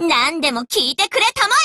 何でも聞いてくれたまえ。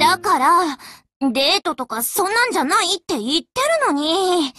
だから、デートとかそんなんじゃないって言ってるのに。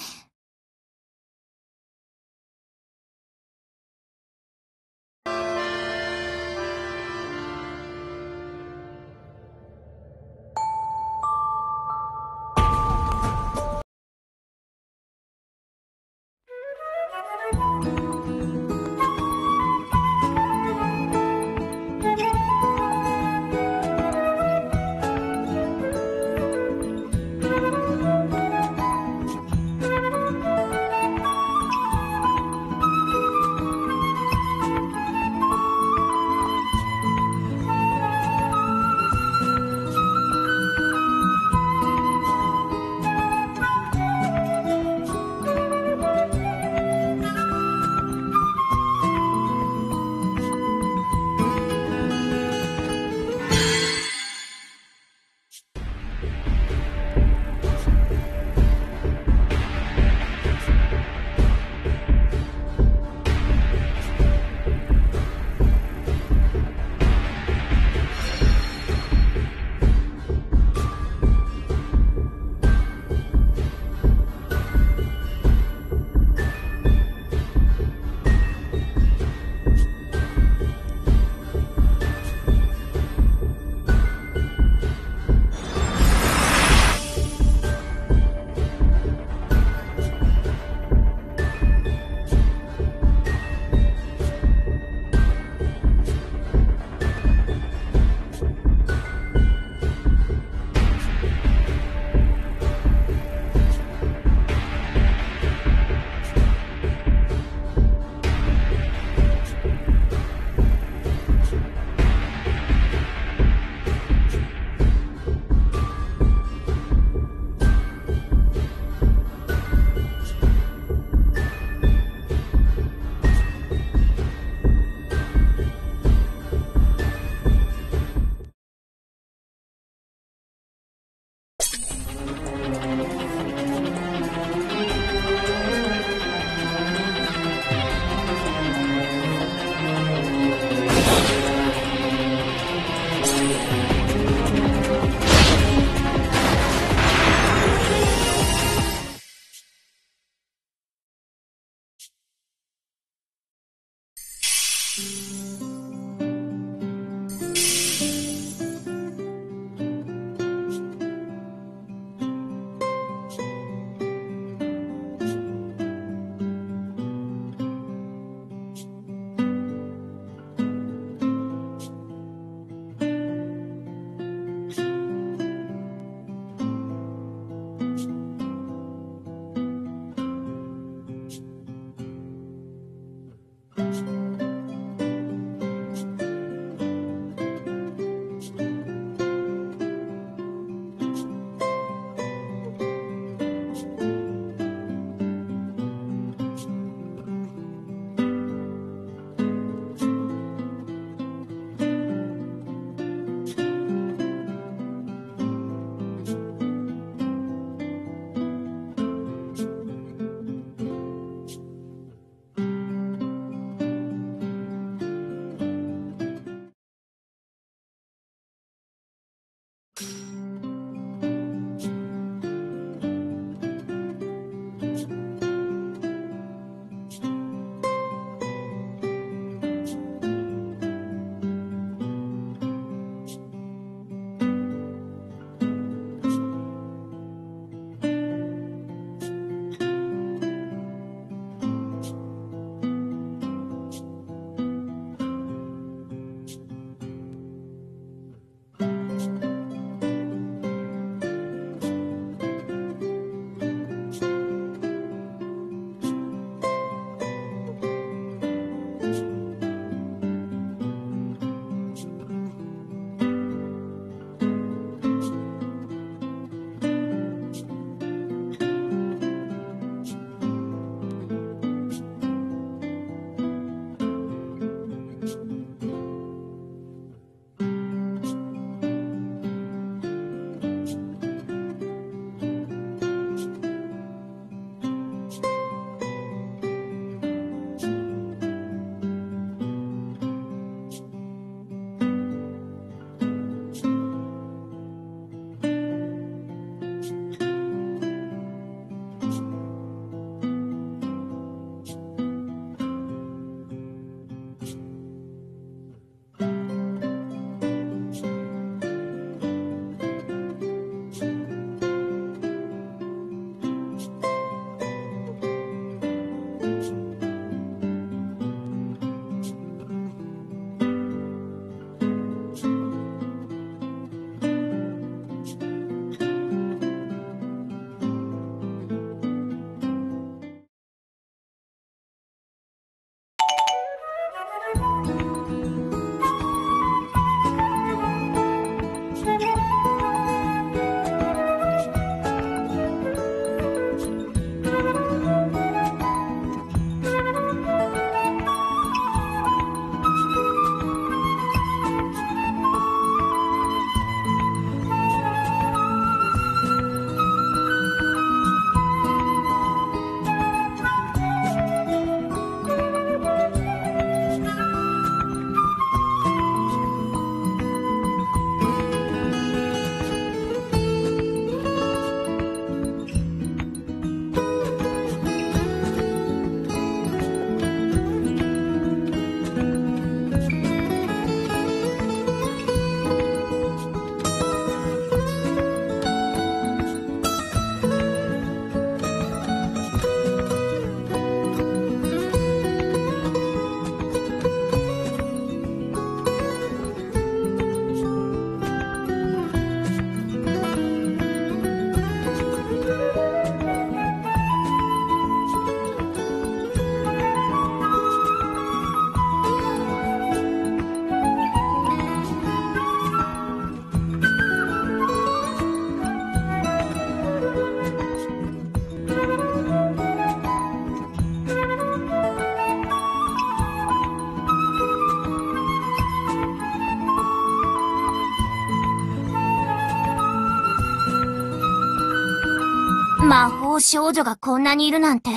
少女がこんなにいるなんて、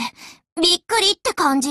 びっくりって感じ。